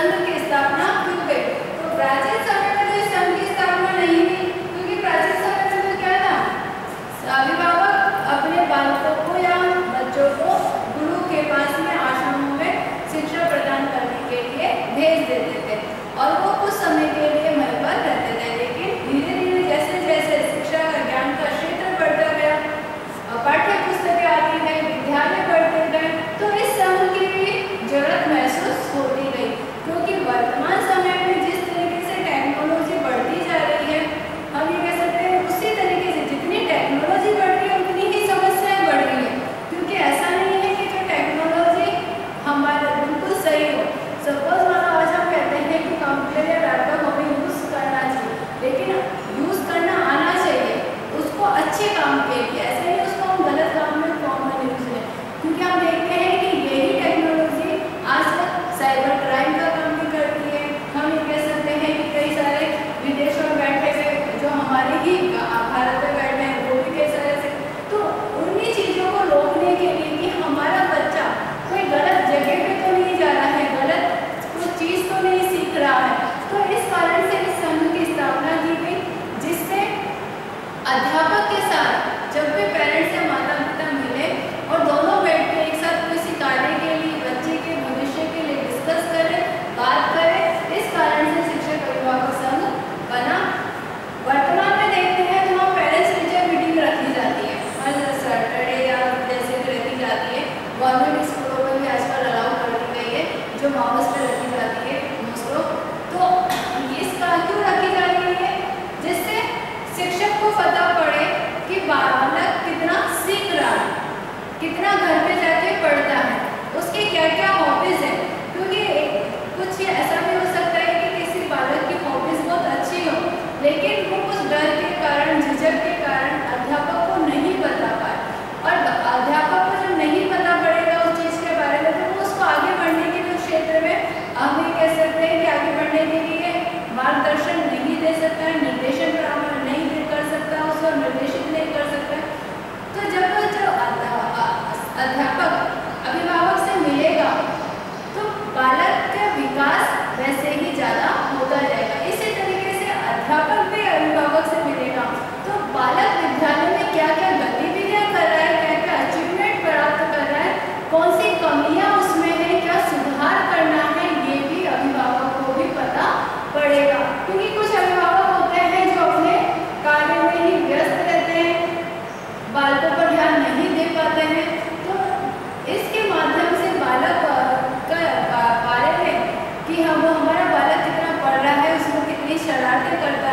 संघ की स्थापना some areas जाती है मोस्ट तो इस तरह क्यों रखी जा रही है? जिससे शिक्षक को पता पड़े कि बालक कितना सीख रहा है, कितना घर में जाके पढ़ता है, उसके क्या क्या हॉबीज हैं? क्योंकि कुछ ऐसा Gracias.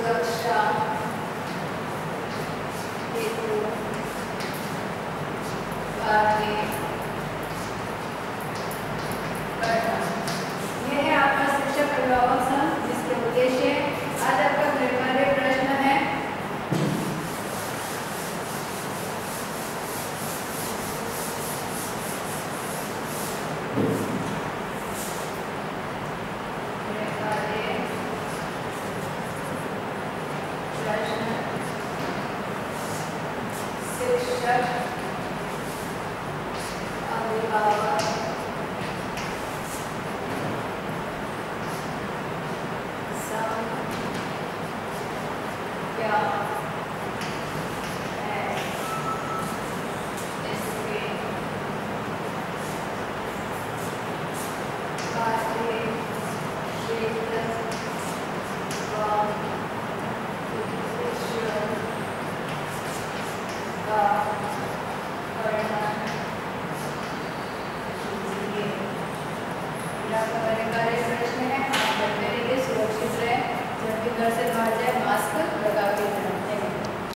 so that